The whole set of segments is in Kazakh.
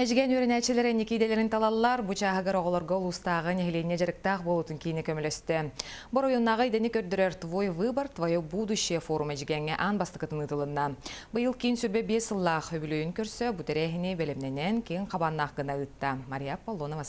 Эжген өрінәчілері некейделерін талалар бұчағығыр оғылырға ұлыстағы нехілене жарықтақ болутын кейіне көмілісті. Бұл ойыннағы идені көрдірер «Твой выбор, твое будущее» форум әжгенге ан бастықытын ұтылында. Бұйыл кейін сөбе 5 ұллақ өбілуін көрсі, бұдырехіне белемненен кейін қабаннақ. Мария Полонова.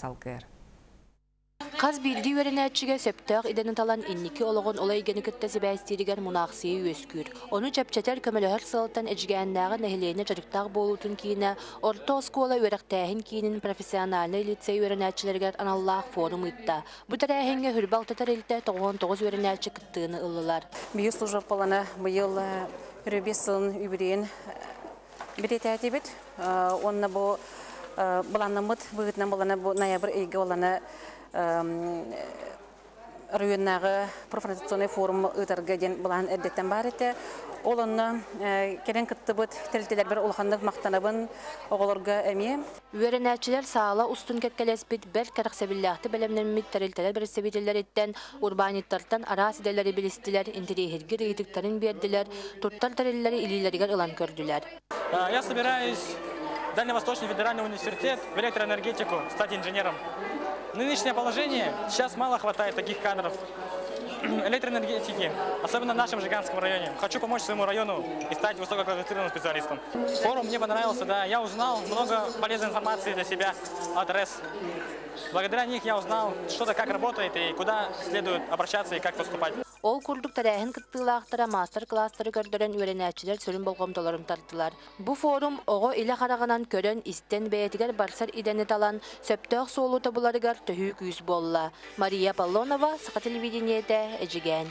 Қаз билди өренәтчіге сөптөк идені талан инники олығын олай гені күтті зібәстирігер мұнақсыйы өскүр. Оны чәпчәтер көмілігір сылтан әжгәннағы нәхілейіне жарықтақ болутын кейіні, орта оскола өріқтәхін кейінің профессиональны лицей өренәтчілергер аналлақ форум ұйтта. Бұ тәрәхінге хүрбал тәтір елді 99 өренәтчі күттіғыны ылылар. Бүйіс служб боланы бұйыл үрібес сылын үбірейін білет әтебет. Онына бұл бұланымыт бұғытынан боланы бұл ноябр үйге оланы районнағы профориентационный форум ытарга ден булан эрдеттен бар эте. Ол онны керен кытты бут телтелер бер улханлык мактанабын оголорга эми. Өренәтчілер саала устун кәткәләс бит бер кәрәксәбилләхте белемнән миттәрелтәләр бер сәбиделәр иттен урбаниттардан арас иделәре билистиләр интерьергә рейдиктарын бердиләр, туттар тәрелләре илиләргә илан көрдүләр. Я собираюсь Дальневосточный федеральный университет в электроэнергетику стать инженером. Нынешнее положение, сейчас мало хватает таких кадров электроэнергетики, особенно в нашем Жиганском районе. Хочу помочь своему району и стать высококвалифицированным специалистом. Форум мне понравился, да. Я узнал много полезной информации для себя от РЭС. Благодаря них я узнал, что-то как работает и куда следует обращаться и как поступать. Ол курдук тәрәһен кыттылаахтара мастер-класстары көрдөрөн үренәчилер сөрүн болгомдолорун тартылар. Бу форум ого иле караганан көрөн истен бәйтигер барсар идени талан сөптөк соолу табыларыгар төһүү күүс болла. Мария Полонова, Сақа телевидениеде, Эжиген.